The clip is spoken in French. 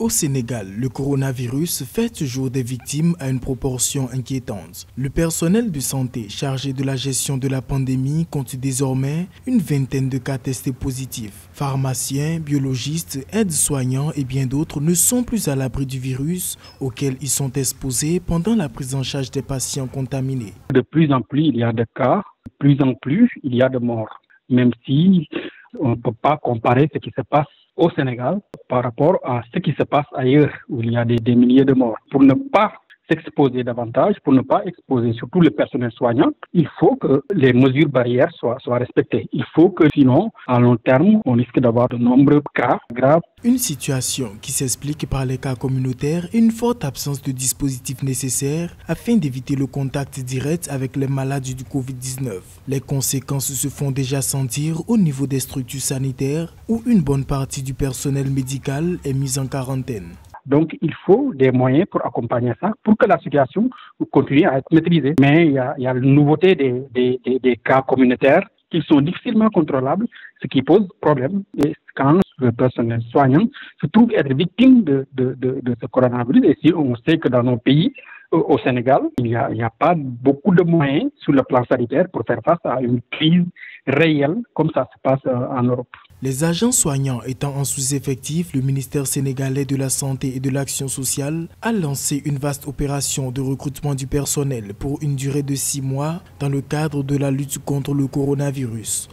Au Sénégal, le coronavirus fait toujours des victimes à une proportion inquiétante. Le personnel de santé chargé de la gestion de la pandémie compte désormais une vingtaine de cas testés positifs. Pharmaciens, biologistes, aides-soignants et bien d'autres ne sont plus à l'abri du virus auquel ils sont exposés pendant la prise en charge des patients contaminés. De plus en plus, il y a de cas, de plus en plus, il y a de morts. Même si on ne peut pas comparer ce qui se passe au Sénégal par rapport à ce qui se passe ailleurs où il y a des, milliers de morts. Pour ne pas s'exposer davantage, pour ne pas exposer surtout le personnel soignant, il faut que les mesures barrières soient, soient respectées. Il faut que sinon, à long terme, on risque d'avoir de nombreux cas graves. Une situation qui s'explique par les cas communautaires et une forte absence de dispositifs nécessaires afin d'éviter le contact direct avec les malades du Covid-19. Les conséquences se font déjà sentir au niveau des structures sanitaires où une bonne partie du personnel médical est mise en quarantaine. Donc, il faut des moyens pour accompagner ça, pour que la situation continue à être maîtrisée. Mais il y a, il y a la nouveauté des, des, des, des cas communautaires qui sont difficilement contrôlables, ce qui pose problème. Et quand le personnel soignant se trouve être victime de, de, de, de ce coronavirus, et si on sait que dans nos pays, au Sénégal, il n'y a, a, pas beaucoup de moyens sur le plan sanitaire pour faire face à une crise réelle comme ça se passe en Europe. Les agents soignants étant en sous-effectif, le ministère sénégalais de la Santé et de l'Action sociale a lancé une vaste opération de recrutement du personnel pour une durée de six mois dans le cadre de la lutte contre le coronavirus.